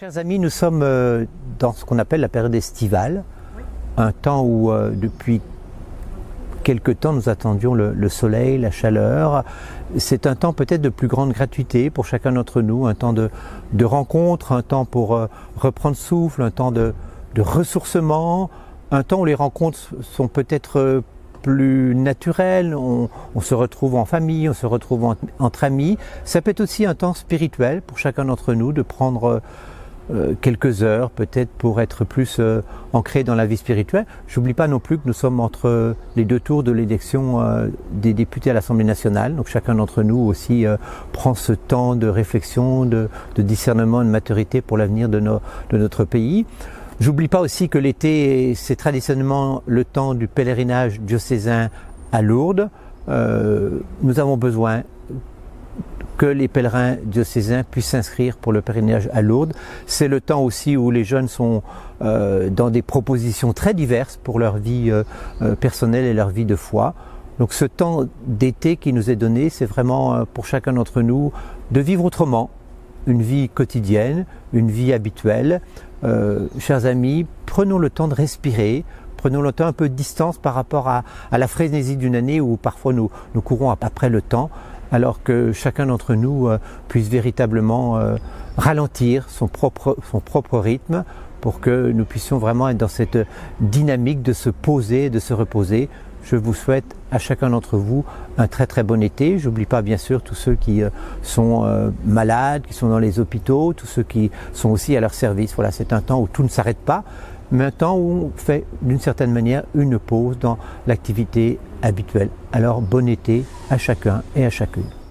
Chers amis, nous sommes euh, dans ce qu'on appelle la période estivale, un temps où euh, depuis quelque temps nous attendions le, soleil, la chaleur. C'est un temps peut-être de plus grande gratuité pour chacun d'entre nous, un temps de, rencontre, un temps pour euh, reprendre souffle, un temps de, ressourcement, un temps où les rencontres sont peut-être plus naturelles, on, se retrouve en famille, on se retrouve entre amis. Ça peut être aussi un temps spirituel pour chacun d'entre nous de prendre quelques heures peut-être pour être plus euh, ancré dans la vie spirituelle. J'oublie pas non plus que nous sommes entre les deux tours de l'élection euh, des députés à l'Assemblée nationale. Donc chacun d'entre nous aussi prend ce temps de réflexion, de, de discernement, de maturité pour l'avenir de, de notre pays. J'oublie pas aussi que l'été, c'est traditionnellement le temps du pèlerinage diocésain à Lourdes. nous avons besoin que les pèlerins diocésains puissent s'inscrire pour le pèlerinage à Lourdes. C'est le temps aussi où les jeunes sont euh, dans des propositions très diverses pour leur vie euh, euh, personnelle et leur vie de foi. Donc ce temps d'été qui nous est donné, c'est vraiment pour chacun d'entre nous de vivre autrement, une vie quotidienne, une vie habituelle. chers amis, prenons le temps de respirer, prenons le temps un peu de distance par rapport à, la frénésie d'une année où parfois nous, nous courons après le temps alors que chacun d'entre nous euh, puisse véritablement euh, ralentir son propre, rythme pour que nous puissions vraiment être dans cette dynamique de se poser, de se reposer. Je vous souhaite à chacun d'entre vous un très très bon été. J'oublie pas bien sûr tous ceux qui euh, sont malades, qui sont dans les hôpitaux, tous ceux qui sont aussi à leur service. Voilà, c'est un temps où tout ne s'arrête pas, mais un temps où on fait d'une certaine manière une pause dans l'activité habituelle. Alors bon été à chacun et à chacune.